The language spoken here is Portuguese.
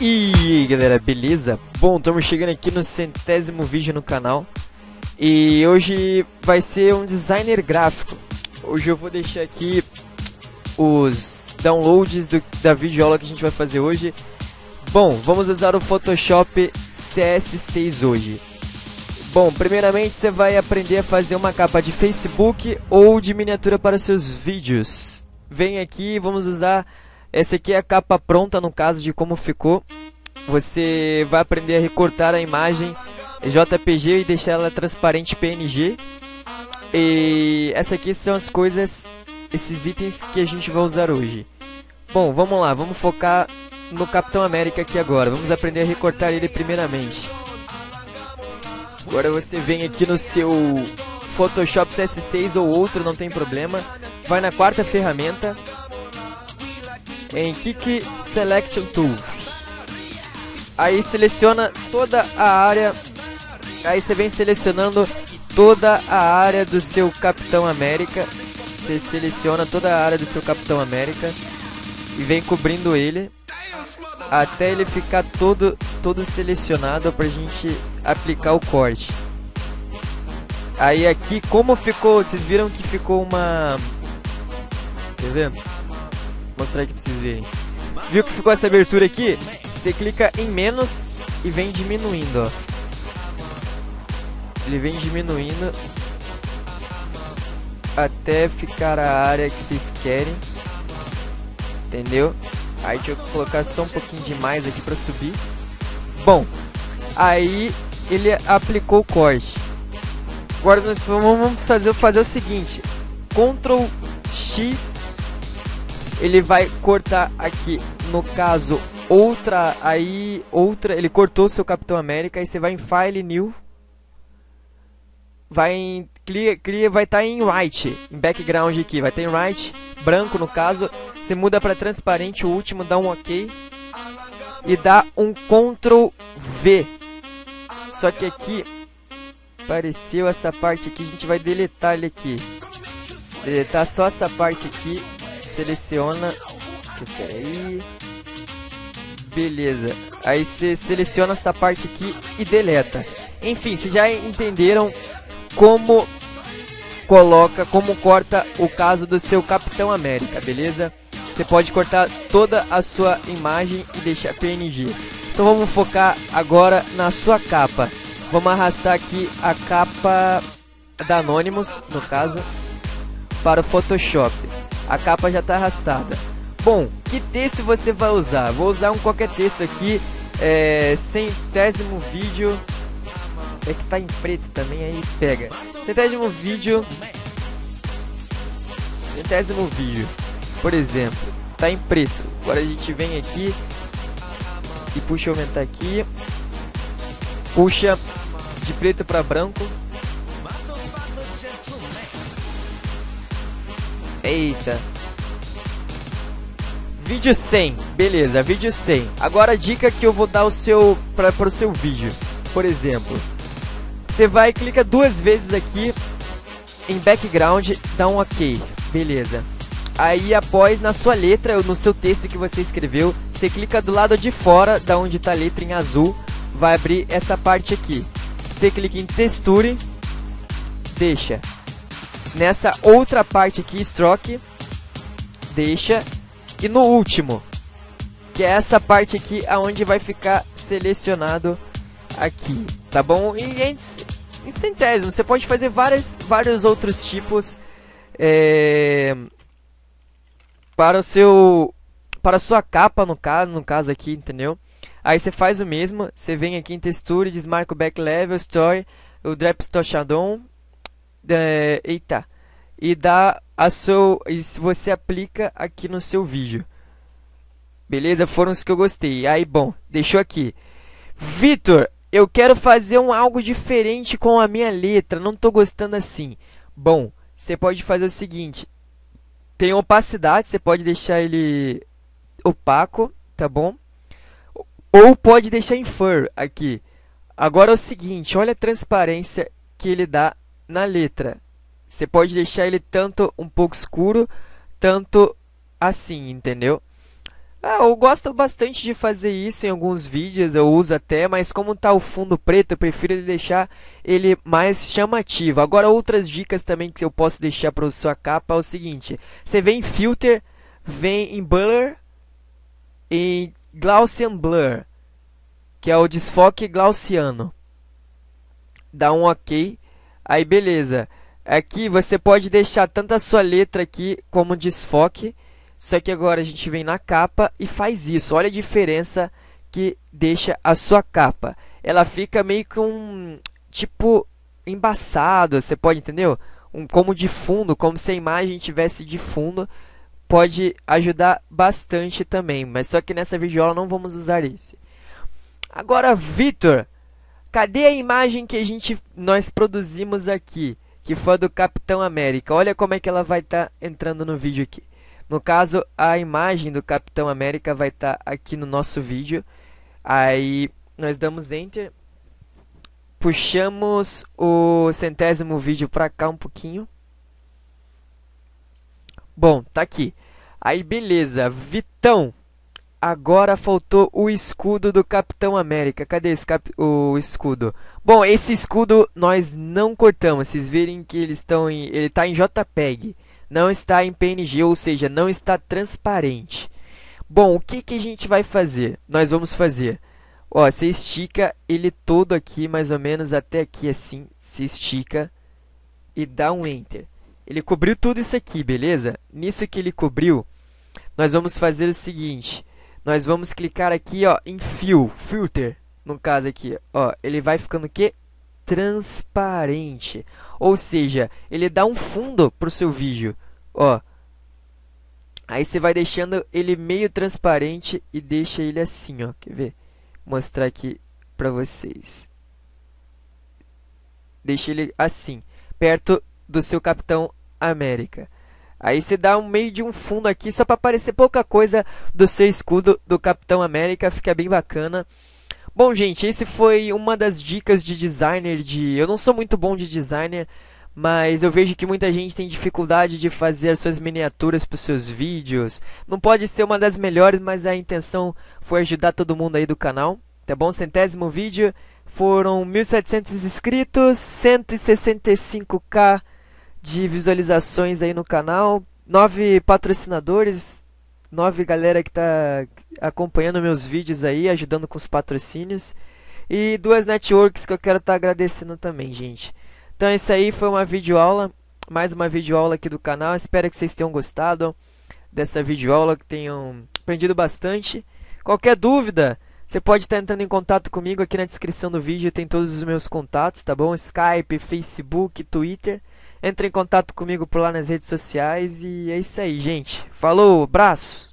E aí galera, beleza? Bom, estamos chegando aqui no centésimo vídeo no canal. E hoje vai ser um designer gráfico. Hoje eu vou deixar aqui os downloads do, da videoaula que a gente vai fazer hoje. Bom, vamos usar o Photoshop CS6 hoje Bom, primeiramente você vai aprender a fazer uma capa de Facebook ou de miniatura para seus vídeos Vem aqui, vamos usar essa aqui é a capa pronta no caso de como ficou. Você vai aprender a recortar a imagem JPG e deixar ela transparente PNG. E essa aqui são as coisas, esses itens que a gente vai usar hoje. Bom, vamos lá, vamos focar no Capitão América aqui agora. Vamos aprender a recortar ele primeiramente. Agora você vem aqui no seu Photoshop CS6 ou outro, não tem problema. Vai na quarta ferramenta, em Kik Selection Tools. Aí seleciona toda a área, aí você vem selecionando toda a área do seu Capitão América. Você seleciona toda a área do seu Capitão América e vem cobrindo ele até ele ficar todo todo selecionado pra gente aplicar o corte. Aí aqui como ficou, vocês viram que ficou uma Quer ver? mostrar aqui pra vocês verem. Viu que ficou essa abertura aqui? Você clica em menos e vem diminuindo, ó. Ele vem diminuindo até ficar a área que vocês querem. Entendeu? Aí deixa eu colocar só um pouquinho de mais aqui pra subir. Bom, aí ele aplicou o corte. Agora nós vamos fazer, fazer o seguinte. Ctrl X ele vai cortar aqui, no caso, outra, aí, outra, ele cortou seu Capitão América, aí você vai em File, New, vai em, cria vai estar tá em White, em Background aqui, vai ter em White, branco no caso, você muda para transparente o último, dá um OK, e dá um Ctrl V, só que aqui, apareceu essa parte aqui, a gente vai deletar ele aqui, deletar só essa parte aqui, seleciona. Peraí. Beleza. Aí você seleciona essa parte aqui e deleta. Enfim, vocês já entenderam como coloca, como corta o caso do seu Capitão América, beleza? Você pode cortar toda a sua imagem e deixar PNG. Então vamos focar agora na sua capa. Vamos arrastar aqui a capa da Anonymous, no caso, para o Photoshop a capa já está arrastada. Bom, que texto você vai usar? Vou usar um qualquer texto aqui, é, centésimo vídeo, é que tá em preto também, aí pega. Centésimo vídeo, centésimo vídeo, por exemplo, tá em preto. Agora a gente vem aqui e puxa aumentar aqui, puxa de preto para branco Eita. Vídeo 100, beleza, vídeo 100. Agora a dica que eu vou dar o seu para o seu vídeo. Por exemplo, você vai clica duas vezes aqui em background, dá um OK, beleza. Aí após na sua letra, no seu texto que você escreveu, você clica do lado de fora, da onde está a letra em azul, vai abrir essa parte aqui. Você clica em texture, deixa nessa outra parte aqui, stroke, deixa, e no último, que é essa parte aqui, aonde vai ficar selecionado aqui, tá bom? E em, em centésimo, você pode fazer várias, vários outros tipos é, para o seu, para sua capa no caso, no caso aqui, entendeu? Aí você faz o mesmo, você vem aqui em textura, desmarca o back level, story, o drop Shadow, é, eita, e dá a seu, e você aplica aqui no seu vídeo. Beleza? Foram os que eu gostei. Aí, bom, deixou aqui. Vitor, eu quero fazer um algo diferente com a minha letra, não estou gostando assim. Bom, você pode fazer o seguinte. Tem opacidade, você pode deixar ele opaco, tá bom? Ou pode deixar em fur aqui. Agora é o seguinte, olha a transparência que ele dá na letra. Você pode deixar ele tanto um pouco escuro, tanto assim, entendeu? Ah, eu gosto bastante de fazer isso em alguns vídeos, eu uso até, mas como tá o fundo preto, eu prefiro deixar ele mais chamativo. Agora outras dicas também que eu posso deixar para sua capa é o seguinte: você vem em filter, vem em blur, em Gaussian blur, que é o desfoque gaussiano. Dá um OK. Aí beleza. Aqui você pode deixar tanto a sua letra aqui como desfoque. Só que agora a gente vem na capa e faz isso. Olha a diferença que deixa a sua capa. Ela fica meio com tipo embaçado, você pode entender? Um como de fundo, como se a imagem tivesse de fundo, pode ajudar bastante também, mas só que nessa videoaula não vamos usar esse. Agora, Vitor, cadê a imagem que a gente nós produzimos aqui, que foi do Capitão América? Olha como é que ela vai estar tá entrando no vídeo aqui. No caso, a imagem do Capitão América vai estar tá aqui no nosso vídeo. Aí nós damos Enter. Puxamos o centésimo vídeo para cá um pouquinho. Bom, tá aqui. Aí beleza, Vitão. Agora faltou o escudo do Capitão América. Cadê cap o escudo? Bom, esse escudo nós não cortamos. Vocês verem que eles estão em, ele está em JPEG não está em PNG, ou seja, não está transparente. Bom, o que, que a gente vai fazer? Nós vamos fazer, ó, você estica ele todo aqui, mais ou menos até aqui assim, se estica e dá um Enter. Ele cobriu tudo isso aqui, beleza? Nisso que ele cobriu, nós vamos fazer o seguinte, nós vamos clicar aqui, ó, em Fill, Filter, no caso aqui, ó, ele vai ficando o quê? Transparente. Ou seja, ele dá um fundo para o seu vídeo. Ó. Aí você vai deixando ele meio transparente e deixa ele assim, ó. Quer ver? Mostrar aqui para vocês. Deixa ele assim, perto do seu Capitão América. Aí você dá um meio de um fundo aqui só para aparecer pouca coisa do seu escudo do Capitão América, fica bem bacana. Bom, gente, esse foi uma das dicas de designer de... Eu não sou muito bom de designer, mas eu vejo que muita gente tem dificuldade de fazer as suas miniaturas para os seus vídeos. Não pode ser uma das melhores, mas a intenção foi ajudar todo mundo aí do canal. Tá bom? Centésimo vídeo. Foram 1.700 inscritos, 165k de visualizações aí no canal, 9 patrocinadores, nove galera que tá acompanhando meus vídeos aí, ajudando com os patrocínios. E duas networks que eu quero estar tá agradecendo também, gente. Então isso aí foi uma videoaula, mais uma videoaula aqui do canal. Espero que vocês tenham gostado dessa videoaula, que tenham aprendido bastante. Qualquer dúvida, você pode estar entrando em contato comigo aqui na descrição do vídeo, tem todos os meus contatos, tá bom? Skype, Facebook, Twitter. Entre em contato comigo por lá nas redes sociais e é isso aí, gente. Falou, abraço!